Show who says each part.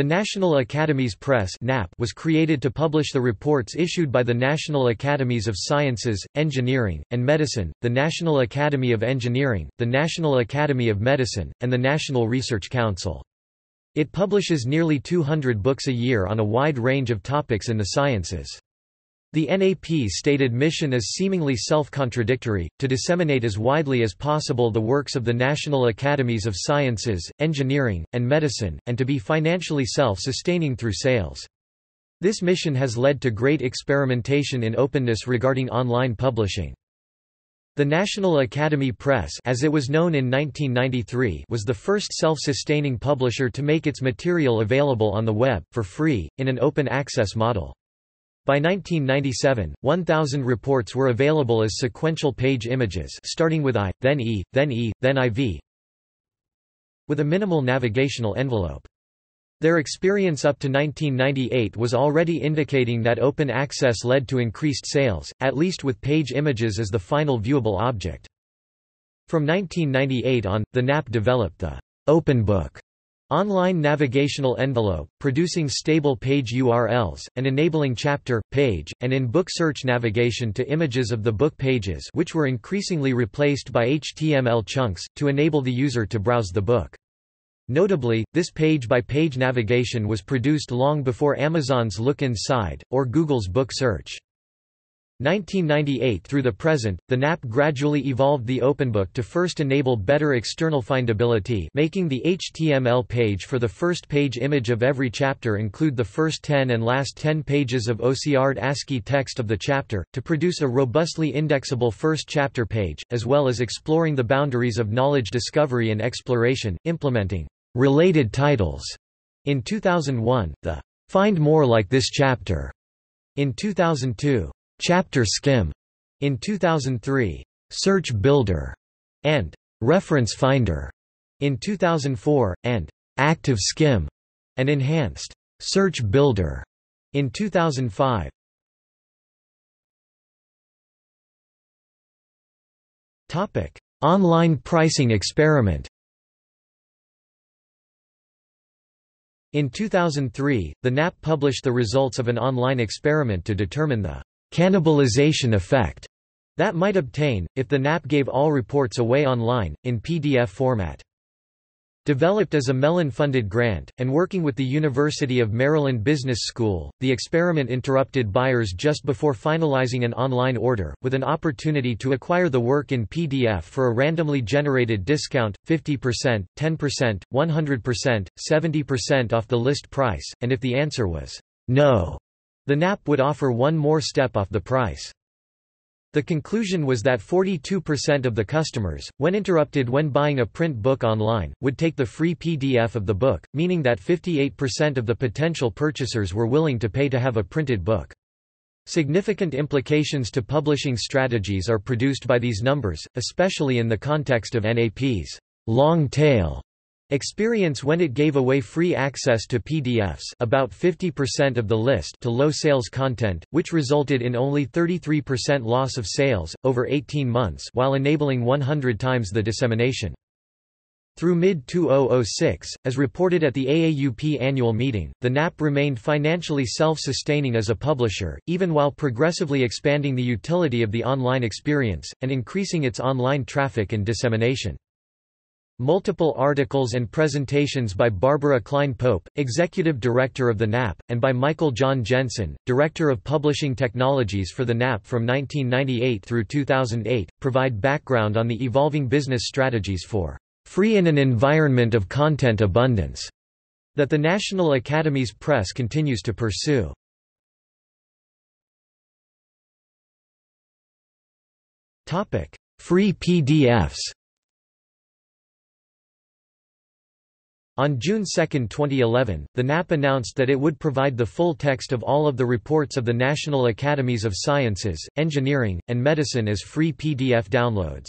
Speaker 1: The National Academies Press was created to publish the reports issued by the National Academies of Sciences, Engineering, and Medicine, the National Academy of Engineering, the National Academy of Medicine, and the National Research Council. It publishes nearly 200 books a year on a wide range of topics in the sciences. The NAP's stated mission is seemingly self-contradictory, to disseminate as widely as possible the works of the National Academies of Sciences, Engineering, and Medicine, and to be financially self-sustaining through sales. This mission has led to great experimentation in openness regarding online publishing. The National Academy Press as it was known in 1993 was the first self-sustaining publisher to make its material available on the web, for free, in an open access model. By 1997, 1,000 reports were available as sequential page images starting with I, then E, then E, then IV with a minimal navigational envelope. Their experience up to 1998 was already indicating that open access led to increased sales, at least with page images as the final viewable object. From 1998 on, the NAP developed the Open Book Online navigational envelope, producing stable page URLs, and enabling chapter, page, and in-book search navigation to images of the book pages which were increasingly replaced by HTML chunks, to enable the user to browse the book. Notably, this page-by-page -page navigation was produced long before Amazon's Look Inside, or Google's book search. 1998 through the present, the NAP gradually evolved the OpenBook to first enable better external findability making the HTML page for the first page image of every chapter include the first 10 and last 10 pages of OCR'd ASCII text of the chapter, to produce a robustly indexable first chapter page, as well as exploring the boundaries of knowledge discovery and exploration, implementing related titles. In 2001, the Find More Like This Chapter. In 2002, Chapter Skim in 2003, Search Builder and Reference Finder in 2004, and Active Skim and Enhanced Search Builder in 2005. Topic: Online pricing experiment. In 2003, the NAP published the results of an online experiment to determine the cannibalization effect that might obtain, if the NAP gave all reports away online, in PDF format. Developed as a Mellon-funded grant, and working with the University of Maryland Business School, the experiment interrupted buyers just before finalizing an online order, with an opportunity to acquire the work in PDF for a randomly generated discount, 50%, 10%, 100%, 70% off the list price, and if the answer was no, the NAP would offer one more step off the price. The conclusion was that 42% of the customers, when interrupted when buying a print book online, would take the free PDF of the book, meaning that 58% of the potential purchasers were willing to pay to have a printed book. Significant implications to publishing strategies are produced by these numbers, especially in the context of NAP's long tail Experience when it gave away free access to PDFs about 50% of the list to low sales content, which resulted in only 33% loss of sales, over 18 months while enabling 100 times the dissemination. Through mid-2006, as reported at the AAUP annual meeting, the NAP remained financially self-sustaining as a publisher, even while progressively expanding the utility of the online experience, and increasing its online traffic and dissemination. Multiple articles and presentations by Barbara Kline Pope, Executive Director of the NAP, and by Michael Jon Jensen, Director of Publishing Technologies for the NAP from 1998 through 2008, provide background on the evolving business strategies for free in an environment of content abundance that the National Academies Press continues to pursue. Free PDFs On June 2, 2011, the NAP announced that it would provide the full text of all of the reports of the National Academies of Sciences, Engineering, and Medicine as free PDF downloads.